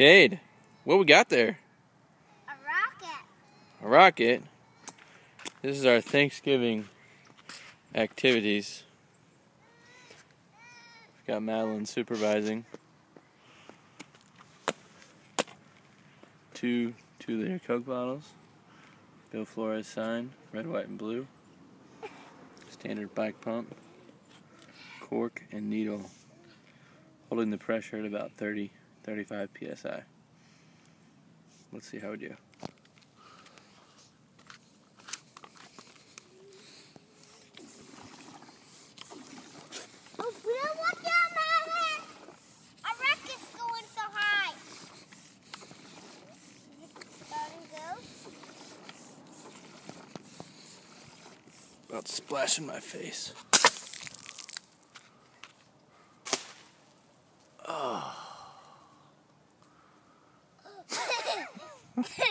Cade, what we got there? A rocket. A rocket. This is our Thanksgiving activities. We've got Madeline supervising. Two two liter Coke bottles. Bill Flores sign, red, white, and blue. Standard bike pump. Cork and needle. Holding the pressure at about 30, 35 psi. Let's see how oh, we do. Oh, Bill, watch out, Madeline! A rocket's going so high. Starting go. About to splash in my face. Oh.